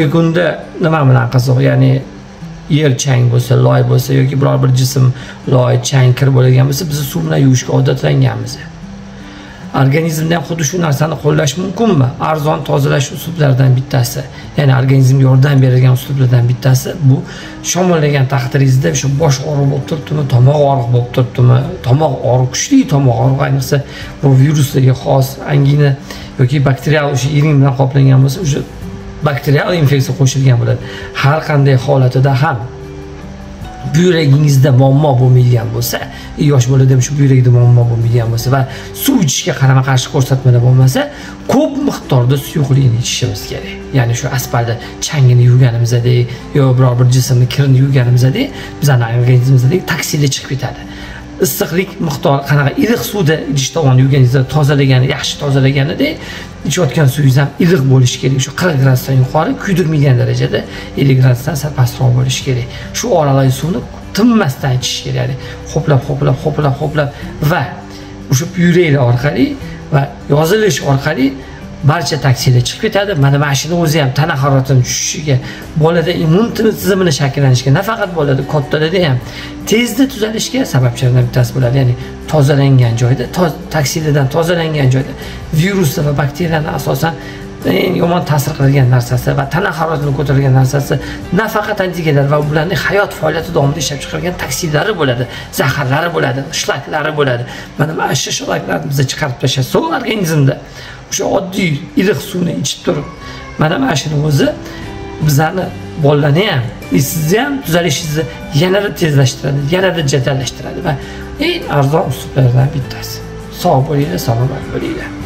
bugungi kunda nima bilan qiziq? Ya'ni yer chang bo'lsa loy bo'lsa yoki biror bir jism loy chang kir bo'ladigan bo'lsa biz suv bilan yuvishga odatlanganmiz. Organizmda ham xuddi shu narsani qo'llash mumkinmi? Arzon tozalash uslublaridan bittasi ya'ni organizmga yordam beradigan uslublardan bittasi bu shamollagan taqdiringizda o'sha bosh og'riq bo'lib turibdimi tomoq og'riq bo'lib turibdimi? Tomoq og'riq kuchli tomoq og'rig'i ayniqsa bu viruslarga xos angina yoki bakterial o'sha iring bilan qoplangan bo'lsa o'sha bakterial infeksiya qo'shilgan bo'ladi. Har qanday holatida ham buyragingizda muammo bo'lmaydigan bo'lsa yosh bolada ham shu buyrakda muammo bo'lmaydigan bo'lsa va suv ichishga qarama qarshi ko'rsatmalar bo'lmasa ko'p miqdorda suyuqlikni ichishimiz kerak. Ya'ni shu aspalda changini yuvganimizdek yo biror bir jismni kirini yuvganimizdek bizani organizmimizdagi toksinlar chiqib ketadi. Issiqlik miqdori qanaqa iliq suvda idish tovonni yuvganingizda tozalagani yaxshi tozalaganida ichayotgan suvingiz ham iliq bo'lishi kerak. Shu qirq gradusdan yuqori kuydirmaydigan darajada ellik gradusdan sal pastroq bo'lishi kerak. Shu oraliq suvni tinmasdan ichish kerak ya'ni ho'plab ho'plab ho'plab ho'plab va o'sha pyurelar orqali va yozilish orqali barcha taksida chiqib ketadi. Mana mana shuni o'zi ham tana haroratini tushishiga bolada immun tizimini shakllanishiga nafaqat bolada kattalarda ham tezda tuzalishga sababchilardan bittasi bo'ladi. Ya'ni tozalangan joyda toksinlardan tozalangan joyda viruslar va bakteriyalarni asosan eng yomon ta'sir qiladigan narsasi va tana haroratini ko'taradigan narsasi nafaqat antigenlar va ularning hayot faoliyati davomida ishlab chiqarilgan toksinlari bo'ladi zaharlari bo'ladi shlaklari bo'ladi. Mana mana shu shlaklarni biza chiqarib tashlasa organizmda o'sha oddiy iliq suvni ichib turib mana mana shuni o'zi bizani bolalarni ham sizni ham tuzalishingizni yanada tezlashtiradi yanada jadallashtiradi va eng arzon uslublardan bittasi. Sog' bo'linglar salomat bo'linglar.